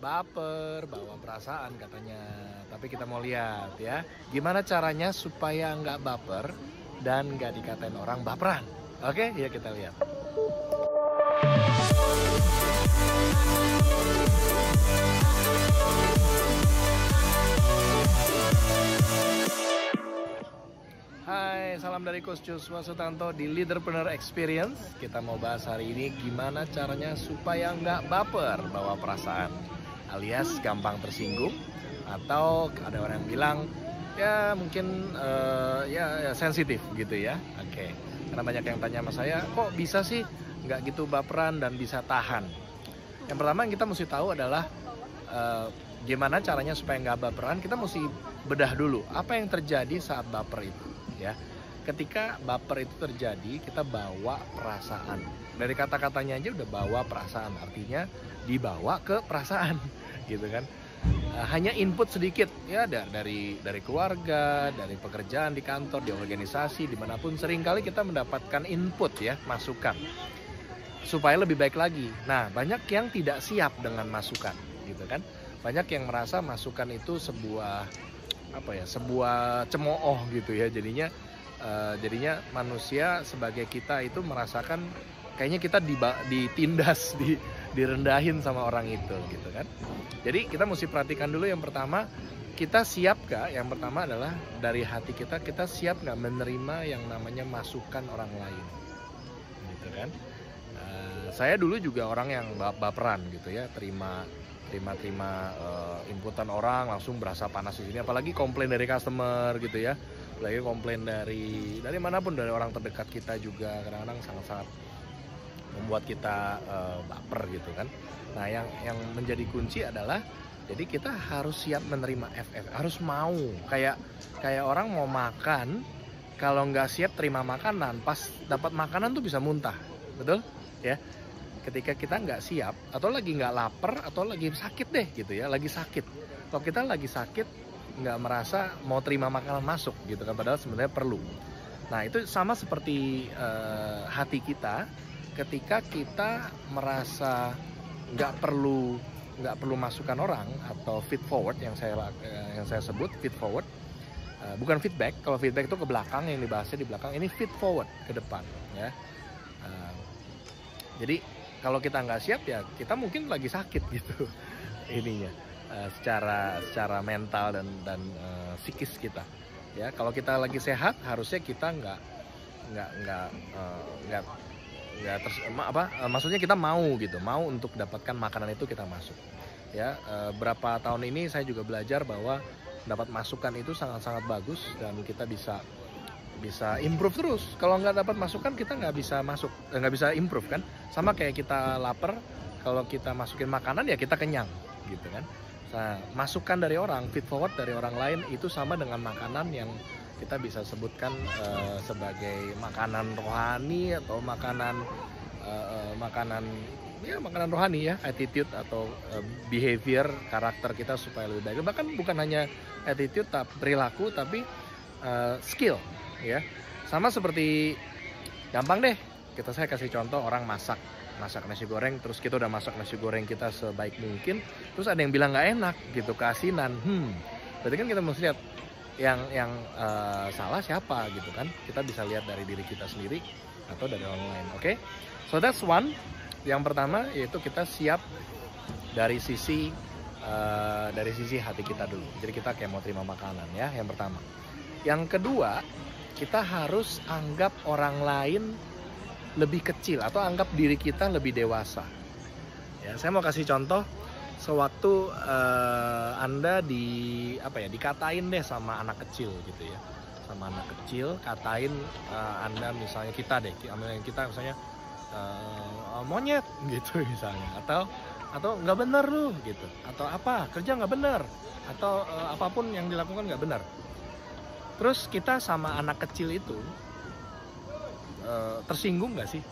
baper, bawa perasaan katanya. Tapi kita mau lihat ya, gimana caranya supaya nggak baper dan nggak dikatain orang baperan. Oke, ya kita lihat. Hai, salam dari Coach Joshua Sutanto di Leaderpreneur Experience. Kita mau bahas hari ini gimana caranya supaya nggak baper bawa perasaan, alias gampang tersinggung, atau ada orang yang bilang ya mungkin uh, ya, ya sensitif gitu ya. Oke, karena banyak yang tanya sama saya, kok bisa sih nggak gitu baperan dan bisa tahan? Yang pertama yang kita mesti tahu adalah uh, gimana caranya supaya nggak baperan. Kita mesti bedah dulu apa yang terjadi saat baper itu ya. Ketika baper itu terjadi, kita bawa perasaan. Dari kata-katanya aja udah bawa perasaan, artinya dibawa ke perasaan, gitu kan. Uh, hanya input sedikit ya dari dari keluarga, dari pekerjaan di kantor, di organisasi, di mana pun sering kali kita mendapatkan input ya, masukan supaya lebih baik lagi. Nah, banyak yang tidak siap dengan masukan, gitu kan. Banyak yang merasa masukan itu sebuah apa ya sebuah cemooh gitu ya jadinya uh, jadinya manusia sebagai kita itu merasakan kayaknya kita ditindas di direndahin sama orang itu gitu kan. Jadi kita mesti perhatikan dulu yang pertama kita siap gak yang pertama adalah dari hati kita kita siap nggak menerima yang namanya masukan orang lain? Gitu kan? Uh, saya dulu juga orang yang baperan gitu ya terima terima-terima uh, inputan orang langsung berasa panas di sini. Apalagi komplain dari customer gitu ya apalagi komplain dari dari mana pun dari orang terdekat kita juga kadang-kadang sangat-sangat membuat kita uh, baper gitu kan. Nah yang yang menjadi kunci adalah jadi kita harus siap menerima FF harus mau. Kayak kayak orang mau makan kalau nggak siap terima makanan pas dapat makanan tuh bisa muntah betul? Ya ketika kita nggak siap atau lagi nggak lapar atau lagi sakit deh gitu ya lagi sakit. Kalau kita lagi sakit nggak merasa mau terima makanan masuk gitu kan padahal sebenarnya perlu. Nah itu sama seperti uh, hati kita ketika kita merasa nggak perlu nggak perlu masukan orang atau feed forward yang saya uh, yang saya sebut feed forward uh, bukan feedback. Kalau feedback itu ke belakang yang dibahasnya di belakang ini feed forward ke depan ya. Uh, jadi kalau kita nggak siap ya kita mungkin lagi sakit gitu ininya uh, secara secara mental dan dan uh, psikis kita ya kalau kita lagi sehat harusnya kita nggak nggak nggak uh, nggak nggak terus apa maksudnya kita mau gitu mau untuk dapatkan makanan itu kita masuk ya uh, berapa tahun ini saya juga belajar bahwa dapat masukan itu sangat sangat bagus dan kita bisa bisa improve terus. Kalau nggak dapat masukan kita nggak bisa masuk, eh, nggak bisa improve kan. Sama kayak kita lapar, kalau kita masukin makanan ya kita kenyang, gitu kan. Nah, masukan dari orang, feed forward dari orang lain itu sama dengan makanan yang kita bisa sebutkan uh, sebagai makanan rohani atau makanan uh, makanan ya makanan rohani ya attitude atau uh, behavior karakter kita supaya lebih baik. Bahkan bukan hanya attitude tapi perilaku tapi uh, skill ya. Sama seperti gampang deh kita saya kasih contoh orang masak. Masak nasi goreng terus kita udah masak nasi goreng kita sebaik mungkin terus ada yang bilang nggak enak gitu keasinan. Hmm. Berarti kan kita mesti lihat yang yang uh, salah siapa gitu kan. Kita bisa lihat dari diri kita sendiri atau dari orang lain oke? Okay? so that's one. Yang pertama yaitu kita siap dari sisi uh, dari sisi hati kita dulu. Jadi kita kayak mau terima makanan ya yang pertama. Yang kedua kita harus anggap orang lain lebih kecil atau anggap diri kita lebih dewasa. Ya, saya mau kasih contoh sewaktu uh, Anda di apa ya dikatain deh sama anak kecil gitu ya. Sama anak kecil katain uh, Anda misalnya kita deh, kita misalnya uh, monyet gitu misalnya atau atau nggak benar lu gitu atau apa kerja nggak benar atau uh, apa pun yang dilakukan nggak benar terus kita sama anak kecil itu uh, tersinggung nggak sih?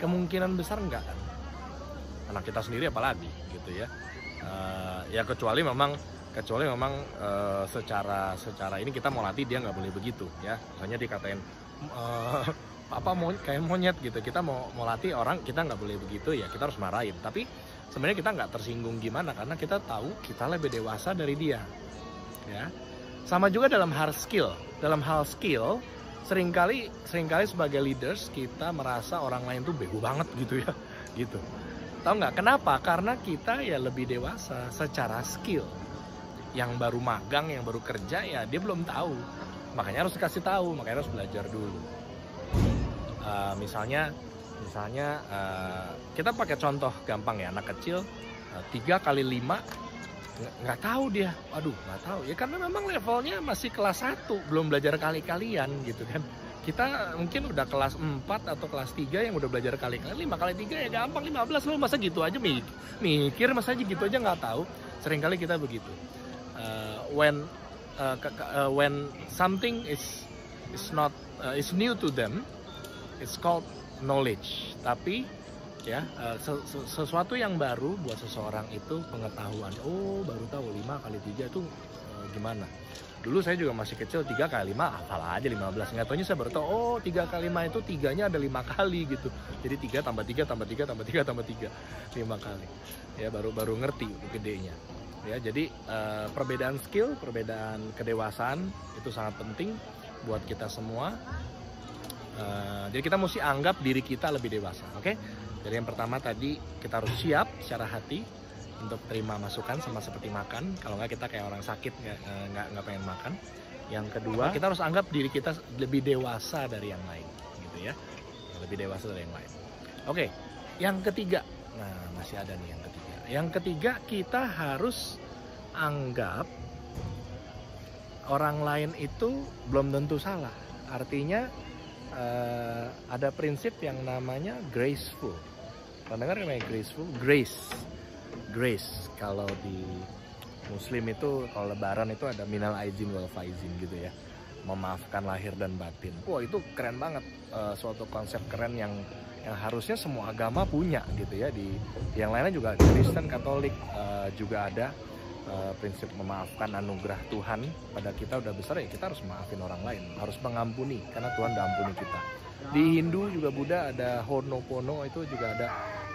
Kemungkinan besar nggak? Kan anak kita sendiri apalagi gitu ya. Uh, ya kecuali memang kecuali memang uh, secara secara ini kita mau latih dia nggak boleh begitu ya. Misalnya dikatain uh, apa mau kayak monyet gitu. Kita mau mau latih orang kita nggak boleh begitu ya. Kita harus marahin. Tapi sebenarnya kita nggak tersinggung gimana karena kita tahu kita lebih dewasa dari dia ya. Sama juga dalam hal skill dalam hal skill sering kali sering kali sebagai leaders kita merasa orang lain tuh bego banget gitu ya gitu. Tahu nggak? Kenapa? Karena kita ya lebih dewasa secara skill. Yang baru magang yang baru kerja ya dia belum tahu. Makanya harus dikasih tahu makanya harus belajar dulu. Uh, misalnya misalnya uh, kita pakai contoh gampang ya. Anak kecil uh, tiga kali lima nggak tahu dia. Aduh nggak tahu. Ya karena memang levelnya masih kelas 1 belum belajar kali-kalian gitu kan. Kita mungkin udah kelas 4 atau kelas 3 yang udah belajar kali-kali 5 kali 3 ya gampang 15 lo masa gitu aja mikir, mikir masa aja gitu aja nggak tahu. Seringkali kita begitu. Uh, when uh, when something is is not uh, is new to them it's called knowledge. Tapi ya. Uh, sesuatu yang baru buat seseorang itu pengetahuan. Oh baru tahu 5 kali 3 itu uh, gimana? Dulu saya juga masih kecil 3 kali 5 hafal aja 15 nggak taunya saya baru tahu oh 3 kali 5 itu tiganya ada 5 kali gitu. Jadi 3 tambah 3 tambah 3 tambah 3 tambah 3 5 kali. Ya baru baru ngerti gedenya. Ya jadi uh, perbedaan skill perbedaan kedewasaan itu sangat penting buat kita semua. Uh, jadi kita mesti anggap diri kita lebih dewasa oke? okay? Jadi yang pertama tadi kita harus siap secara hati untuk terima masukan sama seperti makan. Kalau nggak kita kayak orang sakit nggak eh, nggak nggak pengen makan. Yang kedua kita harus anggap diri kita lebih dewasa dari yang lain gitu ya. Lebih dewasa dari yang lain. Oke yang ketiga. Nah masih ada nih yang ketiga. Yang ketiga kita harus anggap orang lain itu belum tentu salah. Artinya uh, ada prinsip yang namanya graceful pernah dengar namanya graceful? Grace. Grace. Kalau di muslim itu kalau lebaran itu ada minal aizin wal faizin gitu ya. Memaafkan lahir dan batin. Wah itu keren banget. Uh, suatu konsep keren yang yang harusnya semua agama punya gitu ya. Di yang lainnya juga Kristen Katolik uh, juga ada. Uh, prinsip memaafkan anugerah Tuhan pada kita udah besar ya kita harus maafin orang lain. Harus mengampuni karena Tuhan udah ampuni kita. Di Hindu juga Buddha ada Honopono itu juga ada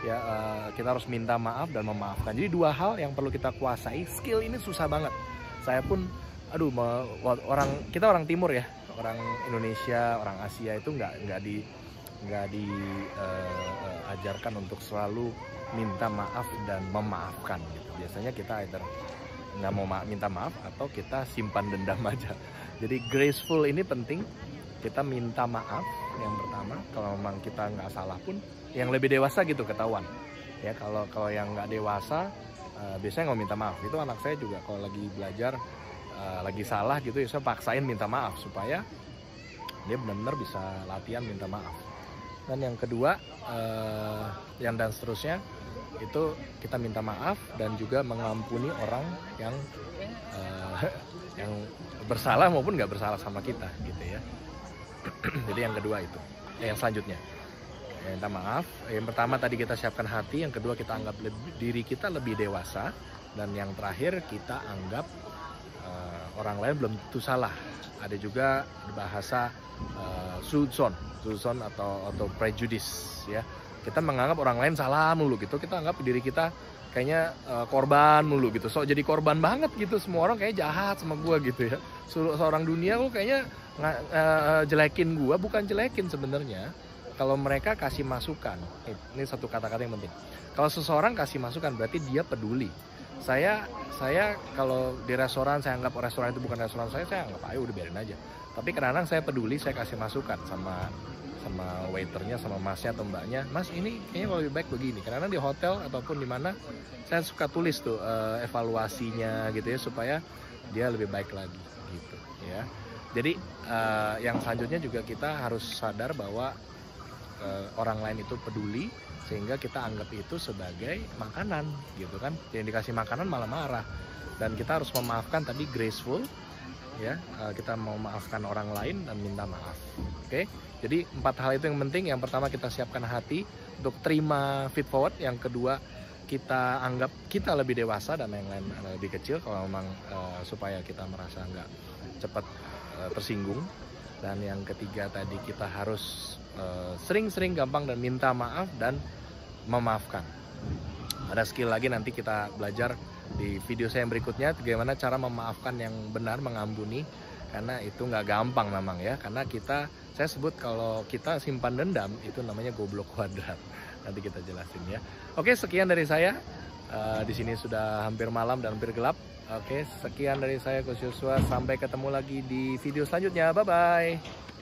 ya uh, kita harus minta maaf dan memaafkan. Jadi dua hal yang perlu kita kuasai. Skill ini susah banget. Saya pun aduh orang kita orang timur ya. Orang Indonesia orang Asia itu nggak nggak di nggak diajarkan uh, untuk selalu minta maaf dan memaafkan gitu. biasanya kita either nggak mau ma minta maaf atau kita simpan dendam aja. Jadi graceful ini penting. Kita minta maaf yang pertama. Kalau memang kita nggak salah pun yang lebih dewasa gitu ketahuan. Ya kalau kalau yang nggak dewasa uh, biasanya nggak minta maaf. Itu anak saya juga kalau lagi belajar uh, lagi salah gitu ya saya paksain minta maaf supaya dia benar-benar bisa latihan minta maaf. Dan yang kedua uh, yang dan seterusnya itu kita minta maaf dan juga mengampuni orang yang uh, yang bersalah maupun nggak bersalah sama kita gitu ya. Jadi yang kedua itu yang selanjutnya ya, minta maaf. Yang pertama tadi kita siapkan hati yang kedua kita anggap lebih, diri kita lebih dewasa dan yang terakhir kita anggap uh, orang lain belum tentu salah. Ada juga bahasa uh, suzon suzon atau atau prejudice ya. Kita menganggap orang lain salah mulu gitu. Kita anggap diri kita kayaknya uh, korban mulu gitu. So jadi korban banget gitu. Semua orang kayak jahat sama gua gitu ya. Seorang dunia kok kayaknya uh, jelekin gua bukan jelekin sebenarnya kalau mereka kasih masukan ini satu kata-kata yang penting. Kalau seseorang kasih masukan berarti dia peduli. Saya saya kalau di restoran saya anggap restoran itu bukan restoran saya saya anggap ayo udah biarin aja. Tapi kadang-kadang saya peduli saya kasih masukan sama sama waiternya sama masnya atau mbaknya mas ini kayaknya kalau lebih baik begini. Karena di hotel ataupun di mana saya suka tulis tuh uh, evaluasinya gitu ya supaya dia lebih baik lagi gitu ya. Jadi uh, yang selanjutnya juga kita harus sadar bahwa uh, orang lain itu peduli sehingga kita anggap itu sebagai makanan gitu kan. Yang dikasih makanan malah marah. Dan kita harus memaafkan tadi graceful ya. Uh, kita mau maafkan orang lain dan minta maaf oke? Jadi empat hal itu yang penting. Yang pertama kita siapkan hati untuk terima feed forward. Yang kedua kita anggap kita lebih dewasa dan yang lain lebih kecil kalau memang uh, supaya kita merasa nggak cepat uh, tersinggung. Dan yang ketiga tadi kita harus sering-sering uh, gampang dan minta maaf dan memaafkan. Ada skill lagi nanti kita belajar di video saya yang berikutnya bagaimana cara memaafkan yang benar mengampuni karena itu nggak gampang memang ya. Karena kita saya sebut kalau kita simpan dendam itu namanya goblok kuadrat. Nanti kita jelasin ya. Oke sekian dari saya. Uh, di sini sudah hampir malam dan hampir gelap. Oke sekian dari saya Coach Yosua. Sampai ketemu lagi di video selanjutnya. Bye bye